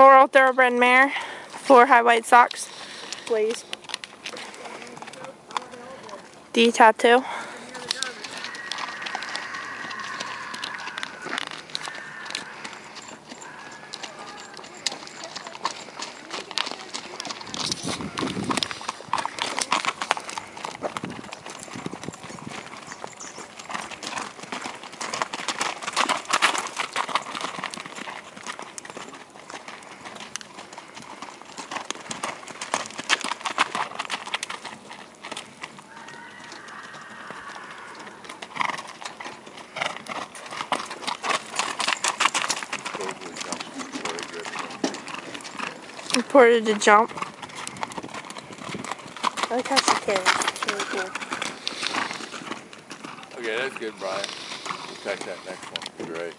Sorrel Thoroughbred Mare, four high white socks, Blaze. D tattoo. Reported to jump. I like how she carries. It's really cool. Okay, that's good, Brian. We'll catch that next one. Great.